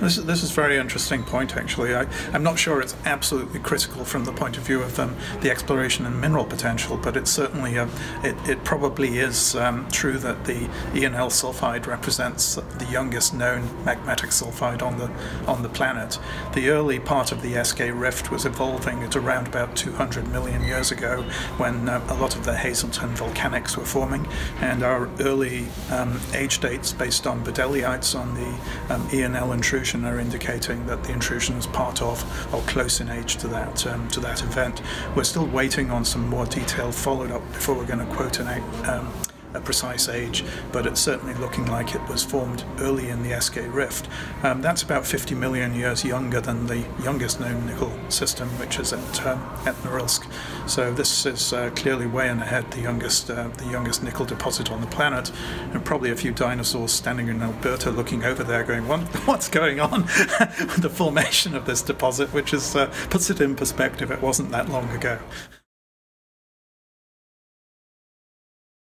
This, this is a very interesting point, actually. I, am not sure it's absolutely critical from the point of view of um, the exploration and mineral potential, but it's certainly a, it, it probably is um, true that the ENL sulfide represents the youngest known magmatic sulfide on the on the planet. The early part of the Eskay Rift was evolving at around about 200 million years ago, when uh, a lot of the Hazelton volcanics were forming, and our early um, age dates based on baddeleyites on the um, ENL intrusion are indicating that the intrusion is part of or close in age to that um, to that event. We're still waiting on some more detailed follow-up before we're going to quote an um, a precise age, but it's certainly looking like it was formed early in the Eskay Rift. Um, that's about 50 million years younger than the youngest known nickel system, which is at, um, at Norilsk. So this is uh, clearly way in ahead the youngest, uh, the youngest nickel deposit on the planet, and probably a few dinosaurs standing in Alberta looking over there going, what, what's going on with the formation of this deposit, which is, uh, puts it in perspective. It wasn't that long ago.